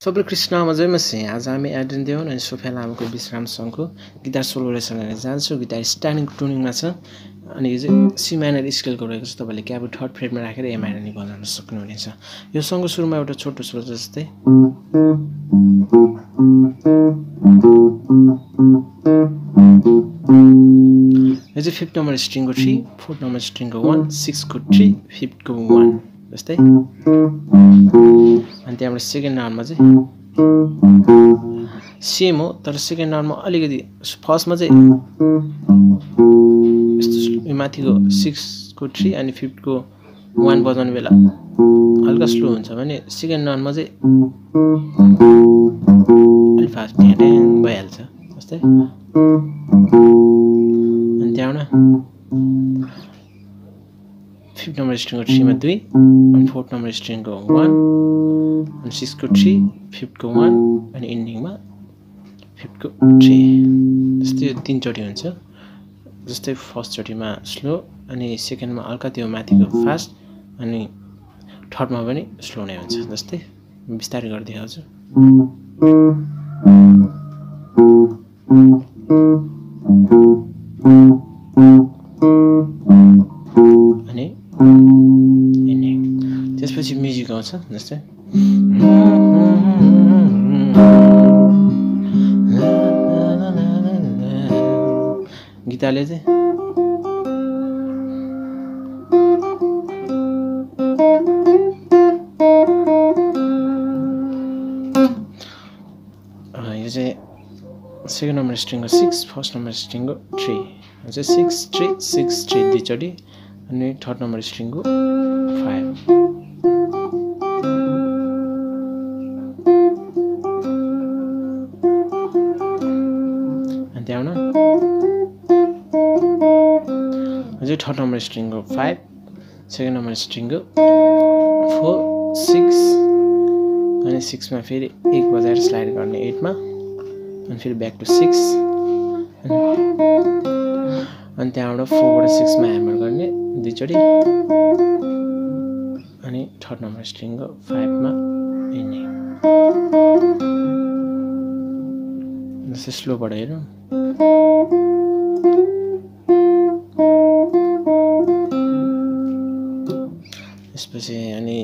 सबै कृष्णमा जय मसी आज हामी एड्रिन देवन अनि सोफिया लामाको विश्राम सङ्घको गिटार सोलो लेसन लिएर जान्छौँ गिटार स्ट्यान्डिङ टुनिङमा छ अनि यो चाहिँ सी माइनर स्केलको रहेको छ तपाईँले क्याब थर्ड फ्रेडमा राखेर ए माइनर नि बजाउन सक्नुहुनेछ यो सङ्घको सुरुमा एउटा छोटो स्वर जस्तै यो चाहिँ फिफ्थ नम्बर स्ट्रिङको थ्री फोर्थ नम्बर स्ट्रिङको वान सिक्सको थ्री फिफ्थको वान जस्तै। अनि त्यहाँबाट सेकेन्ड राउन्डमा चाहिँ सेम हो तर सेकेन्ड राउन्डमा अलिकति फर्स्टमा चाहिँ यस्तो माथिको सिक्सको थ्री अनि फिफ्थको वान बजाउने बेला हल्का स्लो हुन्छ भने सेकेन्ड राउन्डमा चाहिँ अलिक फास्ट भइहाल्छ जस्तै। नम्बर स्ट्रिङको थ्रीमा दुई अनि फोर्थ नम्बर स्ट्रिङको वान अनि सिक्सको थ्री फिफ्थको वान अनि इन्डिङमा फिफ्थको थ्री जस्तै यो तिनचोटि हुन्छ। जस्तै फर्स्टचोटिमा स्लो अनि सेकेन्डमा हल्का त्यो माथिको फास्ट अनि थर्डमा पनि स्लो नै हुन्छ। जस्तै बिस्तारै गरेर देखाउँछु आउँछ जस्तै गीताले चाहिँ यो चाहिँ सेकेन्ड नम्बर स्ट्रिङको सिक्स फर्स्ट नम्बर स्ट्रिङको थ्री चाहिँ सिक्स थ्री सिक्स थ्री दुईचोटि अनि थर्ड नम्बर स्ट्रिङको फाइभ थर्ड नम्बर स्ट्रिङको फाइभ सेकेन्ड नम्बर स्ट्रिङको फोर सिक्स अनि सिक्समा फेरि एक बजाएर स्लाइड गर्ने एटमा अनि फेरि ब्याक टु सिक्स अनि त्यहाँबाट फोरबाट सिक्समा ह्यामर गर्ने दुईचोटि अनि थर्ड नम्बर स्ट्रिङको फाइभमा हिँड्ने जस्तै स्लोबाट हेरौँ। त्यसपछि अनि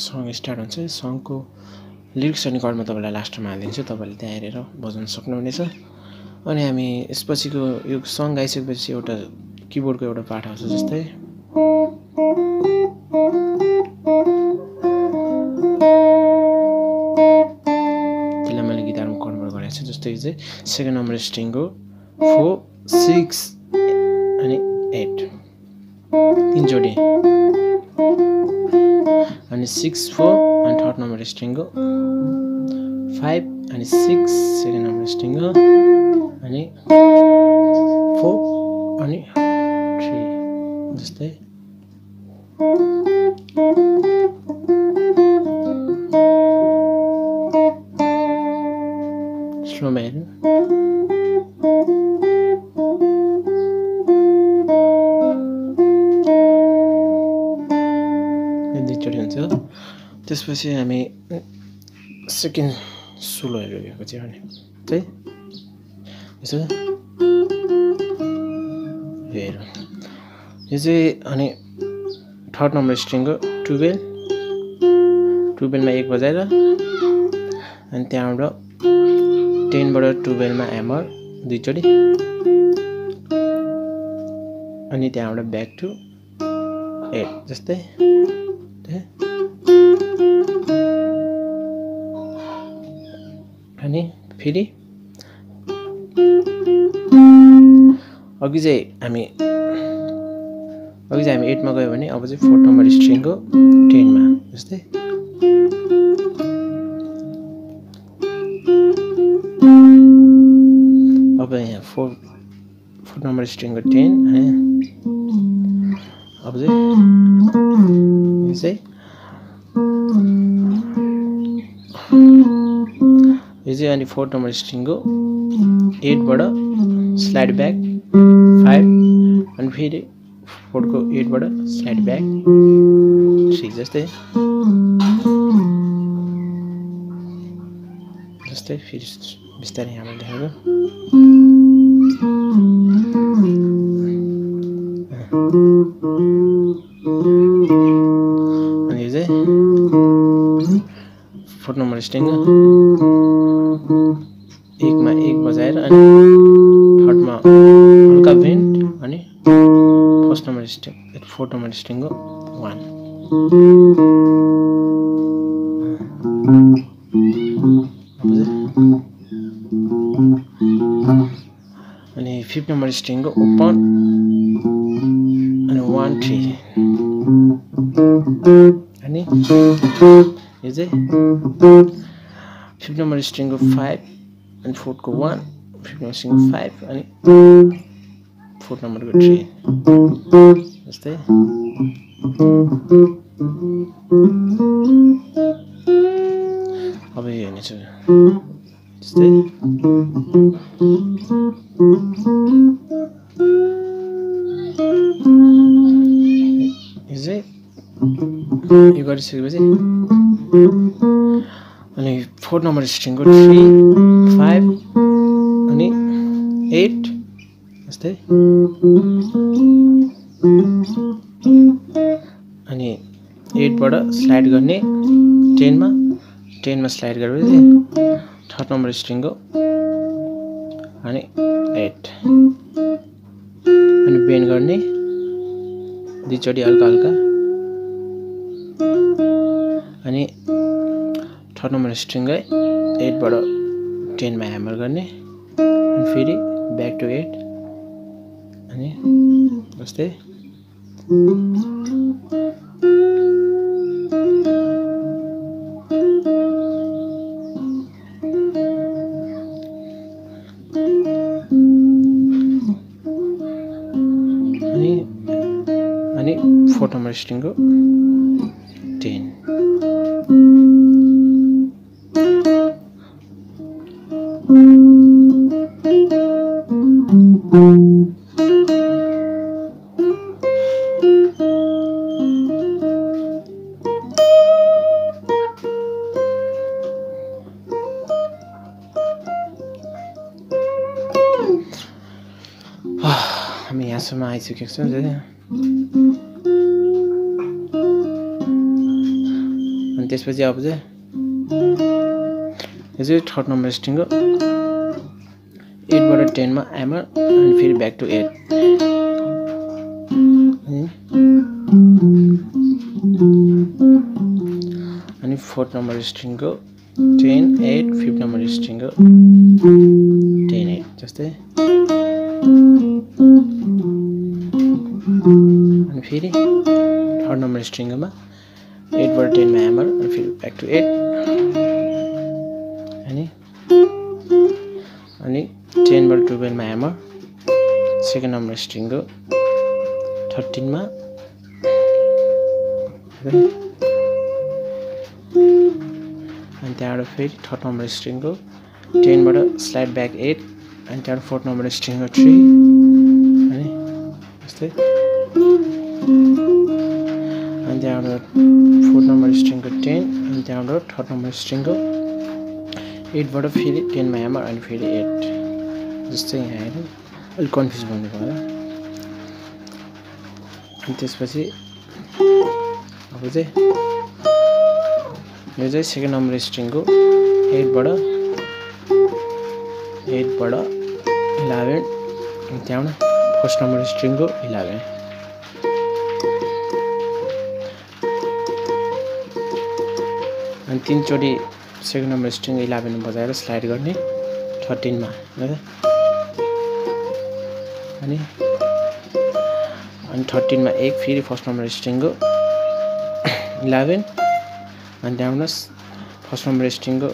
सङ स्टार्ट हुन्छ। सङको लिरिक्स अनि कर्डमा तपाईँलाई लास्टमा हालिदिन्छु। तपाईँले त्यहाँ हेरेर बजाउन सक्नुहुनेछ। अनि हामी यसपछिको यो सङ गाइसकेपछि एउटा किबोर्डको एउटा पार्ट आउँछ जस्तै। त्यसलाई मैले गिटारमा कन्भर्ट गरेको छु। जस्तै चाहिँ सेकेन्ड नम्बर स्ट्रिङको फोर सिक्स अनि एट तिनचोटि अनि सिक्स फोर अनि थर्ड नम्बर स्ट्रिङको फाइभ अनि सिक्स सेकेन्ड नम्बर स्ट्रिङको अनि फोर अनि थ्री जस्तै। स्लोमा हेर्नु। त्यसपछि हामी सेकेन्ड सोलोहरू हेरेको चाहिँ भने चाहिँ यसो। यो चाहिँ अनि थर्ड नम्बर स्ट्रिङको टुवेल्भ टुवेल्भमा एक बजाएर। अनि त्यहाँबाट टेनबाट टुवेल्भमा ह्यामर दुईचोटि। अनि त्यहाँबाट ब्याक टु एट जस्तै। फेरि? अघि चाहिँ हामी अघि चाहिँ हामी एटमा गयो भने अब चाहिँ फोर्थ नम्बर स्ट्रिङको टेनमा जस्तै अब यहाँ फोर फोर्थ नम्बर स्ट्रिङको टेन अनि अब चाहिँ चाहिँ यो चाहिँ अनि फोर्थ नम्बर स्ट्रिङको एटबाट स्लाइड ब्याक फाइभ अनि फेरि फोर्थको एटबाट स्लाइड ब्याक थ्री जस्तै जस्तै फेरि बिस्तारै यहाँबाट लेखेको अनि यो चाहिँ फोर्थ नम्बर स्ट्रिङ एकमा एक बजाएर अनि थर्डमा हल्का बेन्ड अनि first number string fourth number स्ट्रिङको one अनि फिफ्थ नम्बर स्ट्रिङको ओपन अनि वान थ्री अनि यो चाहिँ फिफ्थ नम्बर स्ट्रिङको फाइभ अनि फोर्थको वान फिफ्थ नम्बर स्ट्रिङको फाइभ अनि फोर्थ नम्बरको थ्री जस्तै अब यो हेर्नेछु जस्तै यो चाहिँ यो गरिसकेपछि अनि फोर्थ नम्बर स्ट्रिङको थ्री फाइभ अनि एट जस्तै अनि एटबाट स्लाइड गर्ने टेनमा टेनमा स्लाइड गरेपछि थर्ड नम्बर स्ट्रिङको अनि एट अनि बेन्ड गर्ने दुईचोटि हल्का हल्का। थर्ड नम्बर स्ट्रिङकै एटबाट टेनमा ह्यामर गर्ने अनि फेरि ब्याक टु एट अनि जस्तै आइसकेको छौँ अनि त्यसपछि अब चाहिँ यो चाहिँ थर्ड नम्बर स्ट्रिङको एटबाट टेनमा एमर अनि फेरि ब्याक टु एट अनि फोर्थ नम्बर स्ट्रिङको टेन एट फिफ्थ नम्बर स्ट्रिङको टेन एट जस्तै फेरि थर्ड नम्बर स्ट्रिङमा एटबाट टेनमा ह्यामर अनि फेरि ब्याक टु एट। अनि? अनि टेनबाट टुवेल्भमा ह्यामर सेकेन्ड नम्बर स्ट्रिङको थर्टिनमा। अनि त्यहाँबाट फेरि थर्ड नम्बर स्ट्रिङको टेनबाट स्लाइड ब्याक एट अनि त्यहाँबाट फोर्थ नम्बर स्ट्रिङको थ्री। अनि? जस्तै अनि त्यहाँबाट फोर्थ नम्बर स्ट्रिङको टेन अनि त्यहाँबाट थर्ड नम्बर स्ट्रिङको एटबाट फेरि टेनमा ह्यामर अनि फेरि एट जस्तै यहाँ हेर्नु अलिक कन्फ्युज भन्नुभयो होला अनि त्यसपछि अब चाहिँ यो चाहिँ सेकेन्ड नम्बर स्ट्रिङको एटबाट एटबाट इलेभेन अनि त्यहाँबाट फर्स्ट नम्बर स्ट्रिङको इलेभेन अनि तिनचोटि सेकेन्ड नम्बर स्ट्रिङ इलेभेन बजाएर स्लाइड गर्ने थर्टिनमा अनि अनि थर्टिनमा एक फेरि फर्स्ट नम्बर स्ट्रिङको इलेभेन अनि त्यहाँबाट फर्स्ट नम्बर स्ट्रिङको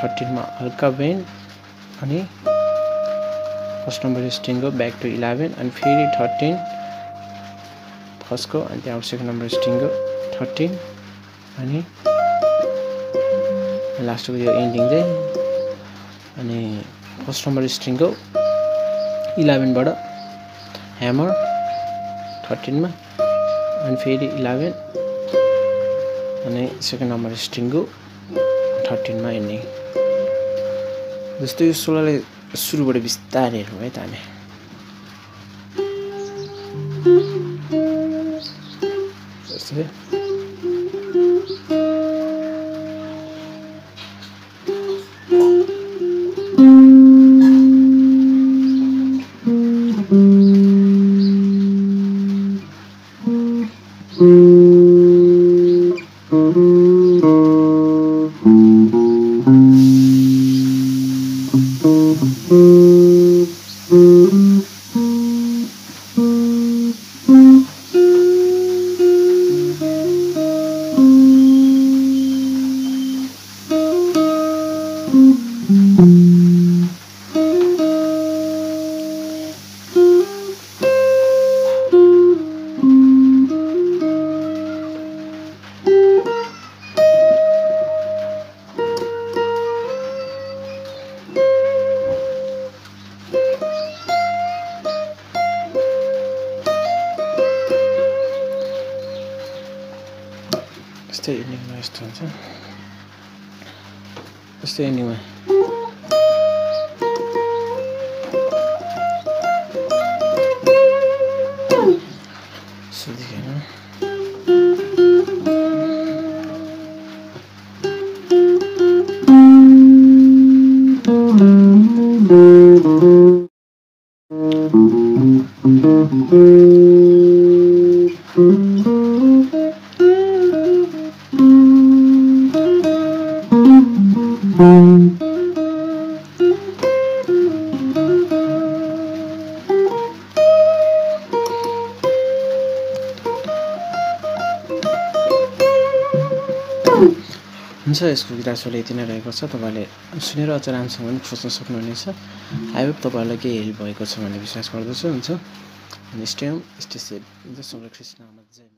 थर्टिनमा हल्का बेन अनि फर्स्ट नम्बर स्ट्रिङको ब्याक टु इलेभेन अनि फेरि थर्टिन फर्स्टको अनि त्यहाँबाट सेकेन्ड नम्बर स्ट्रिङको थर्टिन अनि लास्टको यो इन्डिङ चाहिँ अनि फर्स्ट नम्बर स्ट्रिङको इलेभेनबाट ह्यामर थर्टिनमा अनि फेरि इलेभेन अनि सेकेन्ड नम्बर स्ट्रिङको थर्टिनमा इन्डिङ जस्तो यो सोह्रलाई सुरुबाट बिस्तारै हेरौँ है त हामी Mm-hmm. यस्तै एन्डिङमा यस्तो हुन्छ यस्तै एन्डिङमा हुन्छ यसको गिटार यति नै रहेको छ। तपाईँहरूले सुनेर अझ राम्रोसँग पनि खोज्न सक्नुहुनेछ। आई होप तपाईँहरूलाई केही हेल्प भएको छ भन्ने विश्वास गर्दछु। हुन्छ। स्टे होम स्टे कृष्ण जय